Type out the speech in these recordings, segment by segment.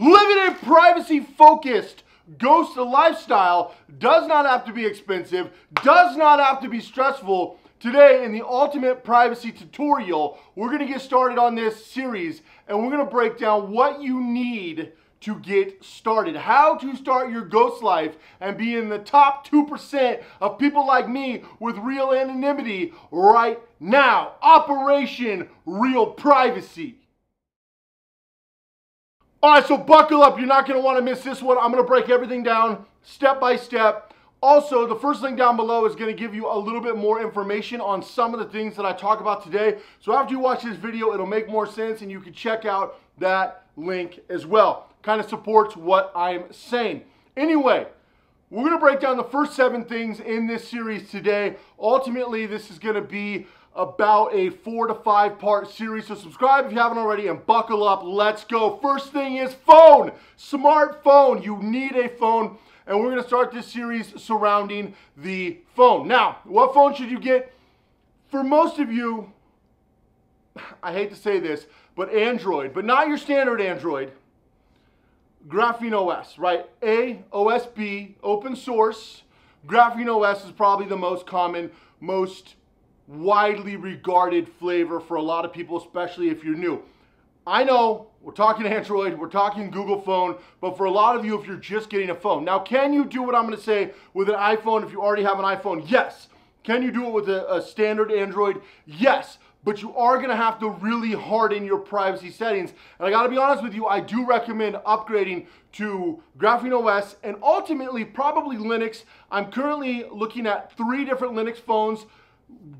Living a privacy focused ghost lifestyle does not have to be expensive, does not have to be stressful. Today, in the ultimate privacy tutorial, we're gonna get started on this series and we're gonna break down what you need to get started. How to start your ghost life and be in the top 2% of people like me with real anonymity right now. Operation Real Privacy. All right, so buckle up. You're not going to want to miss this one. I'm going to break everything down step by step. Also, the first link down below is going to give you a little bit more information on some of the things that I talk about today. So after you watch this video, it'll make more sense and you can check out that link as well. Kind of supports what I'm saying. Anyway, we're going to break down the first seven things in this series today. Ultimately, this is going to be about a four to five part series. So subscribe if you haven't already and buckle up. Let's go. First thing is phone. Smartphone. You need a phone. And we're going to start this series surrounding the phone. Now, what phone should you get? For most of you, I hate to say this, but Android, but not your standard Android. Graphene OS, right? A, OSB, open source. Graphene OS is probably the most common, most widely regarded flavor for a lot of people, especially if you're new. I know we're talking Android, we're talking Google phone, but for a lot of you, if you're just getting a phone. Now, can you do what I'm gonna say with an iPhone if you already have an iPhone? Yes. Can you do it with a, a standard Android? Yes but you are gonna have to really harden your privacy settings. And I gotta be honest with you, I do recommend upgrading to Graphene OS and ultimately probably Linux. I'm currently looking at three different Linux phones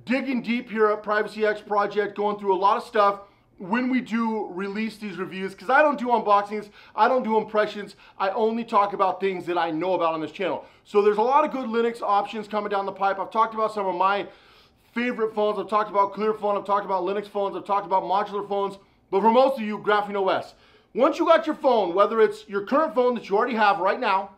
digging deep here at Privacy X Project, going through a lot of stuff when we do release these reviews, because I don't do unboxings, I don't do impressions, I only talk about things that I know about on this channel. So there's a lot of good Linux options coming down the pipe. I've talked about some of my favorite phones, I've talked about Clear Phone, I've talked about Linux phones, I've talked about modular phones, but for most of you, Graphene OS. Once you got your phone, whether it's your current phone that you already have right now,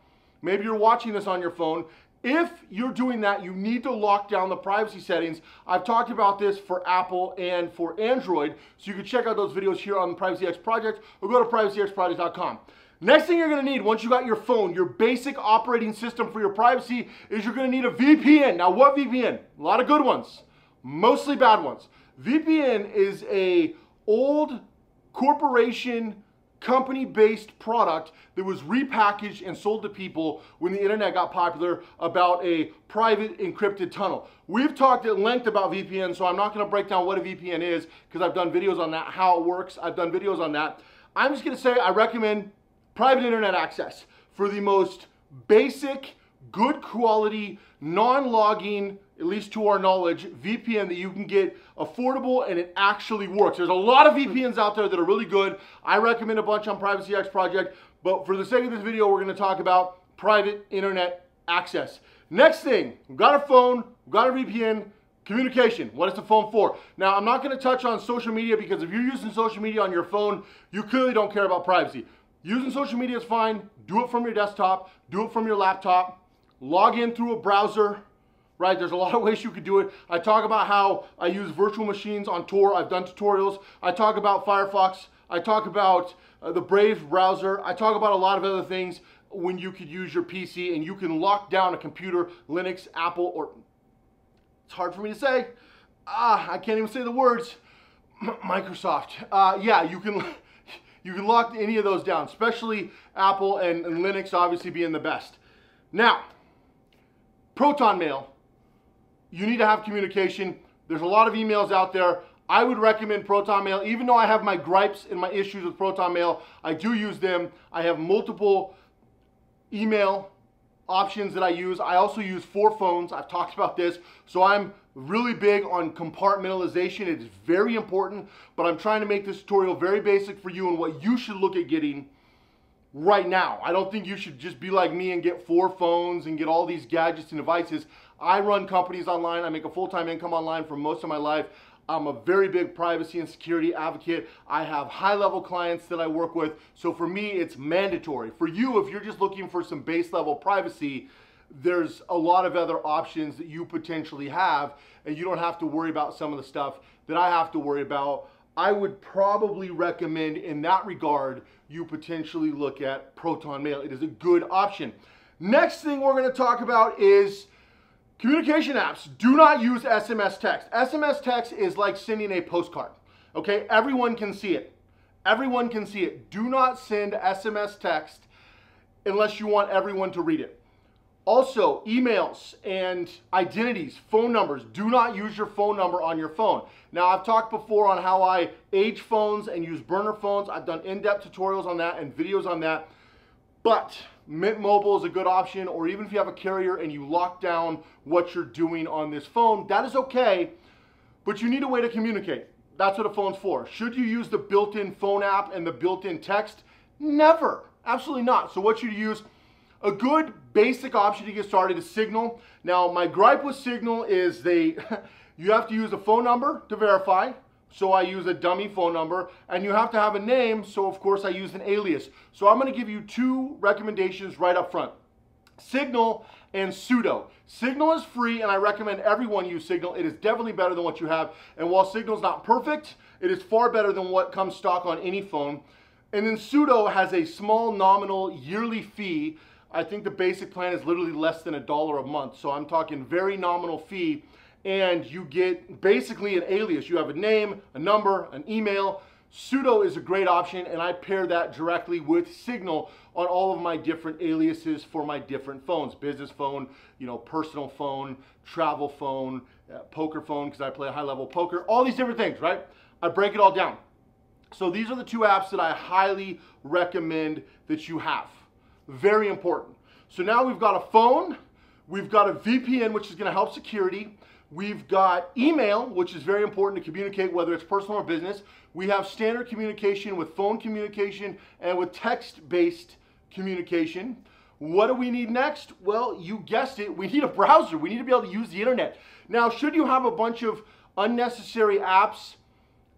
maybe you're watching this on your phone, if you're doing that, you need to lock down the privacy settings. I've talked about this for Apple and for Android, so you can check out those videos here on the Privacy X Project or go to privacyxproject.com. Next thing you're gonna need once you got your phone, your basic operating system for your privacy is you're gonna need a VPN. Now what VPN? A lot of good ones, mostly bad ones. VPN is a old corporation company-based product that was repackaged and sold to people when the internet got popular about a private encrypted tunnel. We've talked at length about VPN, so I'm not gonna break down what a VPN is because I've done videos on that, how it works. I've done videos on that. I'm just gonna say I recommend private internet access for the most basic, good quality, non-logging, at least to our knowledge, VPN that you can get affordable and it actually works. There's a lot of VPNs out there that are really good. I recommend a bunch on Privacy X Project, but for the sake of this video, we're gonna talk about private internet access. Next thing, we've got a phone, we've got a VPN, communication. What is the phone for? Now, I'm not gonna touch on social media because if you're using social media on your phone, you clearly don't care about privacy. Using social media is fine. Do it from your desktop, do it from your laptop, log in through a browser, right? There's a lot of ways you could do it. I talk about how I use virtual machines on Tor. I've done tutorials. I talk about Firefox. I talk about uh, the Brave browser. I talk about a lot of other things when you could use your PC and you can lock down a computer, Linux, Apple, or it's hard for me to say. Ah, I can't even say the words. M Microsoft. Uh, yeah, you can you can lock any of those down, especially Apple and, and Linux obviously being the best. Now, Proton Mail you need to have communication. There's a lot of emails out there. I would recommend Proton Mail, even though I have my gripes and my issues with Proton Mail, I do use them. I have multiple email options that I use. I also use four phones. I've talked about this. So I'm really big on compartmentalization. It is very important, but I'm trying to make this tutorial very basic for you and what you should look at getting right now. I don't think you should just be like me and get four phones and get all these gadgets and devices. I run companies online. I make a full-time income online for most of my life. I'm a very big privacy and security advocate. I have high-level clients that I work with. So for me, it's mandatory. For you, if you're just looking for some base level privacy, there's a lot of other options that you potentially have and you don't have to worry about some of the stuff that I have to worry about. I would probably recommend in that regard you potentially look at Proton Mail. It is a good option. Next thing we're going to talk about is communication apps. Do not use SMS text. SMS text is like sending a postcard. Okay, everyone can see it. Everyone can see it. Do not send SMS text unless you want everyone to read it. Also, emails and identities, phone numbers. Do not use your phone number on your phone. Now, I've talked before on how I age phones and use burner phones. I've done in-depth tutorials on that and videos on that. But Mint Mobile is a good option, or even if you have a carrier and you lock down what you're doing on this phone, that is okay, but you need a way to communicate. That's what a phone's for. Should you use the built-in phone app and the built-in text? Never. Absolutely not. So what should you use? A good basic option to get started is Signal. Now, my gripe with Signal is they, you have to use a phone number to verify. So I use a dummy phone number and you have to have a name. So of course I use an alias. So I'm going to give you two recommendations right up front. Signal and Sudo. Signal is free and I recommend everyone use Signal. It is definitely better than what you have. And while Signal is not perfect, it is far better than what comes stock on any phone. And then Sudo has a small nominal yearly fee. I think the basic plan is literally less than a dollar a month. So I'm talking very nominal fee and you get basically an alias. You have a name, a number, an email. Sudo is a great option and I pair that directly with Signal on all of my different aliases for my different phones. Business phone, you know, personal phone, travel phone, uh, poker phone because I play high level poker, all these different things, right? I break it all down. So these are the two apps that I highly recommend that you have. Very important. So now we've got a phone, we've got a VPN, which is gonna help security. We've got email, which is very important to communicate whether it's personal or business. We have standard communication with phone communication and with text-based communication. What do we need next? Well, you guessed it, we need a browser. We need to be able to use the internet. Now, should you have a bunch of unnecessary apps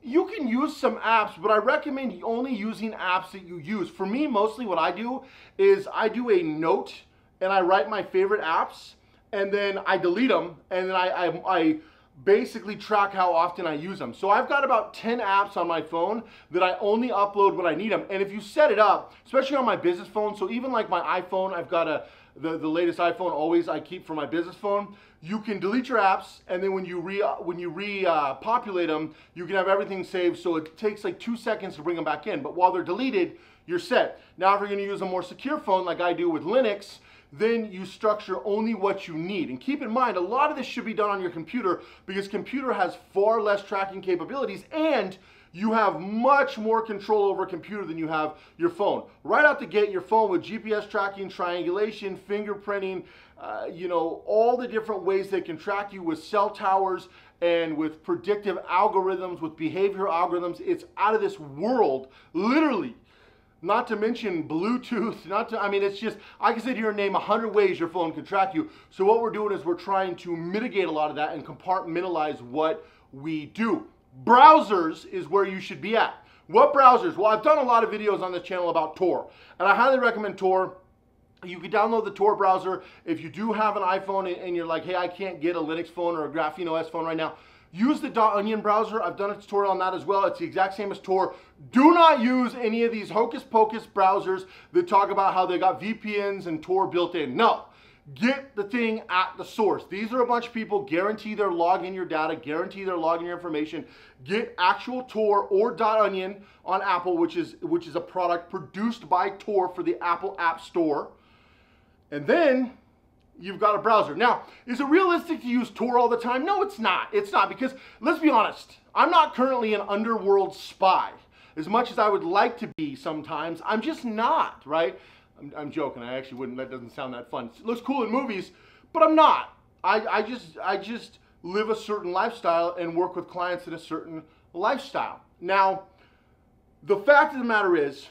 you can use some apps, but I recommend only using apps that you use. For me, mostly what I do is I do a note and I write my favorite apps and then I delete them and then I, I, I basically track how often I use them. So I've got about 10 apps on my phone that I only upload when I need them. And if you set it up, especially on my business phone, so even like my iPhone, I've got a the, the latest iPhone always I keep for my business phone. You can delete your apps, and then when you re when you repopulate uh, them, you can have everything saved. So it takes like two seconds to bring them back in. But while they're deleted, you're set. Now, if you're going to use a more secure phone like I do with Linux, then you structure only what you need. And keep in mind, a lot of this should be done on your computer because computer has far less tracking capabilities and you have much more control over a computer than you have your phone. Right out the gate, your phone with GPS tracking, triangulation, fingerprinting, uh, you know, all the different ways they can track you with cell towers and with predictive algorithms, with behavior algorithms. It's out of this world, literally. Not to mention Bluetooth, not to, I mean, it's just, I can sit here and name 100 ways your phone can track you. So what we're doing is we're trying to mitigate a lot of that and compartmentalize what we do browsers is where you should be at. What browsers? Well, I've done a lot of videos on this channel about Tor, and I highly recommend Tor. You can download the Tor browser. If you do have an iPhone and you're like, hey, I can't get a Linux phone or a Graphene OS phone right now, use the dot .onion browser. I've done a tutorial on that as well. It's the exact same as Tor. Do not use any of these hocus pocus browsers that talk about how they got VPNs and Tor built in. No. Get the thing at the source. These are a bunch of people, guarantee they're logging your data, guarantee they're logging your information. Get actual Tor or dot .onion on Apple, which is, which is a product produced by Tor for the Apple App Store. And then you've got a browser. Now, is it realistic to use Tor all the time? No, it's not. It's not because, let's be honest, I'm not currently an underworld spy. As much as I would like to be sometimes, I'm just not, right? I'm, I'm joking. I actually wouldn't. That doesn't sound that fun. It looks cool in movies, but I'm not. I, I just I just live a certain lifestyle and work with clients in a certain lifestyle. Now, the fact of the matter is,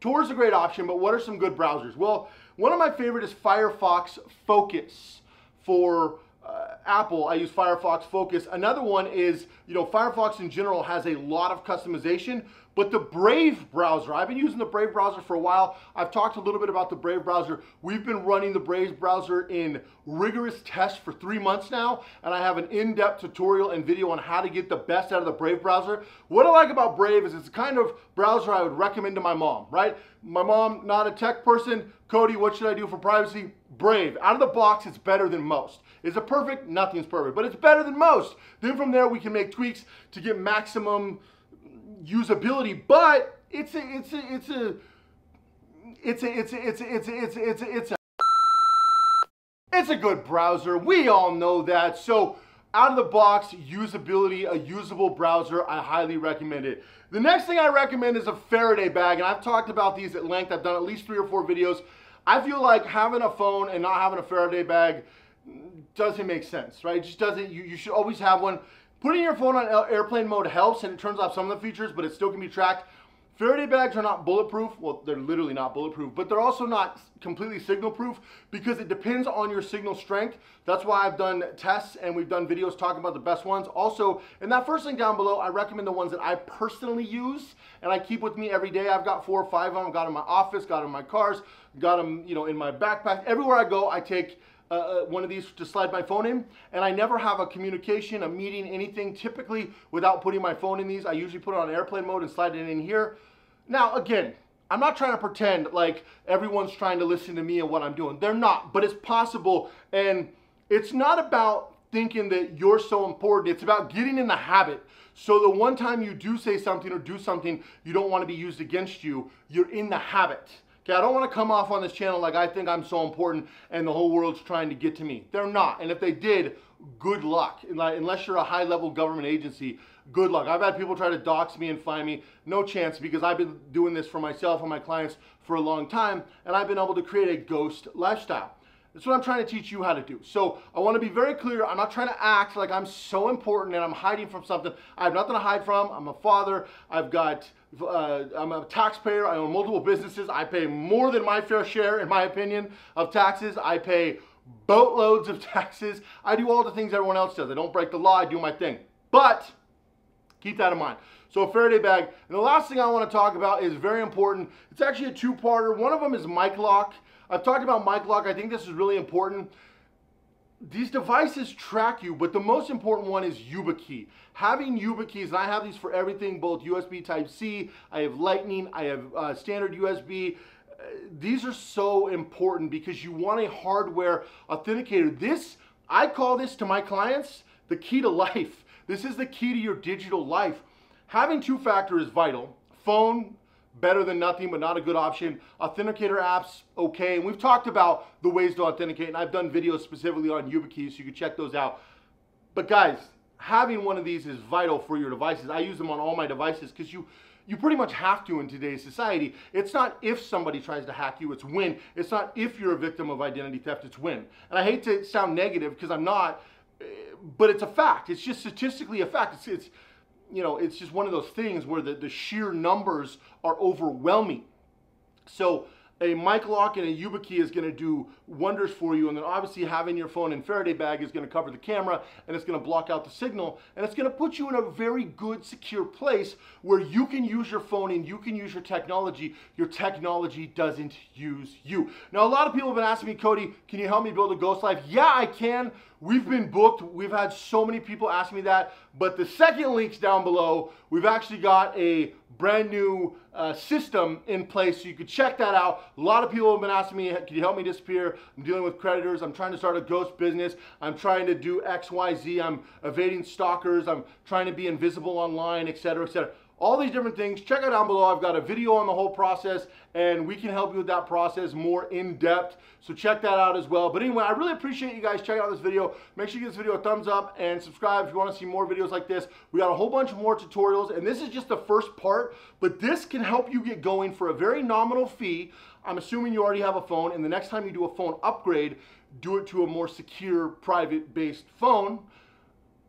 Tor is a great option, but what are some good browsers? Well, one of my favorite is Firefox Focus for uh, Apple, I use Firefox Focus. Another one is, you know, Firefox in general has a lot of customization, But the Brave browser, I've been using the Brave browser for a while. I've talked a little bit about the Brave browser. We've been running the Brave browser in rigorous tests for three months now, and I have an in-depth tutorial and video on how to get the best out of the Brave browser. What I like about Brave is it's the kind of browser I would recommend to my mom, right? My mom, not a tech person. Cody, what should I do for privacy? Brave. Out of the box, it's better than most. Is it perfect? Nothing's perfect, but it's better than most. Then from there, we can make tweaks to get maximum usability, but it's a, it's a, it's a, it's a, it's a, it's a, it's a, it's a, it's a, it's a, it's a good browser. We all know that. So out of the box usability, a usable browser, I highly recommend it. The next thing I recommend is a Faraday bag, and I've talked about these at length. I've done at least three or four videos. I feel like having a phone and not having a Faraday bag doesn't make sense, right? It just doesn't, you, you should always have one. Putting your phone on airplane mode helps and it turns off some of the features, but it still can be tracked. Faraday bags are not bulletproof. Well, they're literally not bulletproof, but they're also not completely signal proof because it depends on your signal strength. That's why I've done tests and we've done videos talking about the best ones. Also, in that first link down below, I recommend the ones that I personally use and I keep with me every day. I've got four or five of them. Got in my office, got in my cars, got them, you know, in my backpack. Everywhere I go, I take uh, uh, one of these to slide my phone in and I never have a communication, a meeting, anything typically without putting my phone in these. I usually put it on airplane mode and slide it in here. Now again, I'm not trying to pretend like everyone's trying to listen to me and what I'm doing. They're not, but it's possible and it's not about thinking that you're so important. It's about getting in the habit. So the one time you do say something or do something you don't want to be used against you, you're in the habit. Okay, I don't want to come off on this channel like I think I'm so important and the whole world's trying to get to me. They're not. And if they did, good luck. Unless you're a high level government agency, good luck. I've had people try to dox me and find me. No chance because I've been doing this for myself and my clients for a long time and I've been able to create a ghost lifestyle. That's what I'm trying to teach you how to do. So I want to be very clear. I'm not trying to act like I'm so important and I'm hiding from something. I have nothing to hide from. I'm a father. I've got, uh, I'm a taxpayer. I own multiple businesses. I pay more than my fair share, in my opinion, of taxes. I pay boatloads of taxes. I do all the things everyone else does. I don't break the law. I do my thing. But keep that in mind. So a Faraday bag. And the last thing I want to talk about is very important. It's actually a two-parter. One of them is mic lock. I've talked about mic lock. I think this is really important. These devices track you, but the most important one is YubiKey. Having YubiKeys, and I have these for everything, both USB Type-C, I have Lightning, I have uh, standard USB. Uh, these are so important because you want a hardware authenticator. This, I call this to my clients, the key to life. This is the key to your digital life. Having two-factor is vital. Phone, better than nothing, but not a good option. Authenticator apps, okay. And we've talked about the ways to authenticate, and I've done videos specifically on YubiKey, so you can check those out. But guys, having one of these is vital for your devices. I use them on all my devices because you you pretty much have to in today's society. It's not if somebody tries to hack you, it's when. It's not if you're a victim of identity theft, it's when. And I hate to sound negative because I'm not, eh, but it's a fact. It's just statistically a fact. It's, it's you know, it's just one of those things where the, the sheer numbers are overwhelming. So a mic lock and a YubiKey is going to do wonders for you. And then obviously having your phone in Faraday bag is going to cover the camera and it's going to block out the signal. And it's going to put you in a very good, secure place where you can use your phone and you can use your technology. Your technology doesn't use you. Now, a lot of people have been asking me, Cody, can you help me build a ghost life? Yeah, I can. We've been booked. We've had so many people ask me that. But the second link's down below. We've actually got a brand new uh, system in place, so you could check that out. A lot of people have been asking me, can you help me disappear? I'm dealing with creditors. I'm trying to start a ghost business. I'm trying to do X, Y, Z. I'm evading stalkers. I'm trying to be invisible online, etc., etc all these different things. Check it down below. I've got a video on the whole process and we can help you with that process more in depth. So check that out as well. But anyway, I really appreciate you guys checking out this video. Make sure you give this video a thumbs up and subscribe if you want to see more videos like this. We got a whole bunch more tutorials and this is just the first part, but this can help you get going for a very nominal fee. I'm assuming you already have a phone and the next time you do a phone upgrade, do it to a more secure private based phone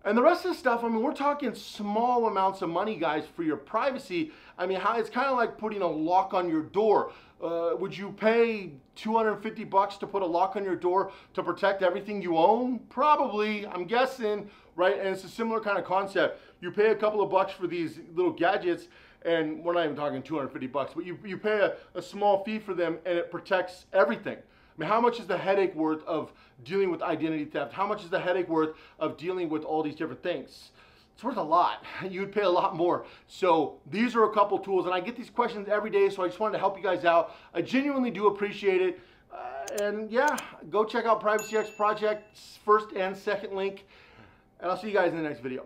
and the rest of the stuff, I mean, we're talking small amounts of money, guys, for your privacy. I mean, how, it's kind of like putting a lock on your door. Uh, would you pay 250 bucks to put a lock on your door to protect everything you own? Probably, I'm guessing, right? And it's a similar kind of concept. You pay a couple of bucks for these little gadgets and we're not even talking 250 bucks, but you, you pay a, a small fee for them and it protects everything. Mean, how much is the headache worth of dealing with identity theft? How much is the headache worth of dealing with all these different things? It's worth a lot. You'd pay a lot more. So these are a couple tools, and I get these questions every day, so I just wanted to help you guys out. I genuinely do appreciate it. Uh, and yeah, go check out Privacy X Project, first and second link, and I'll see you guys in the next video.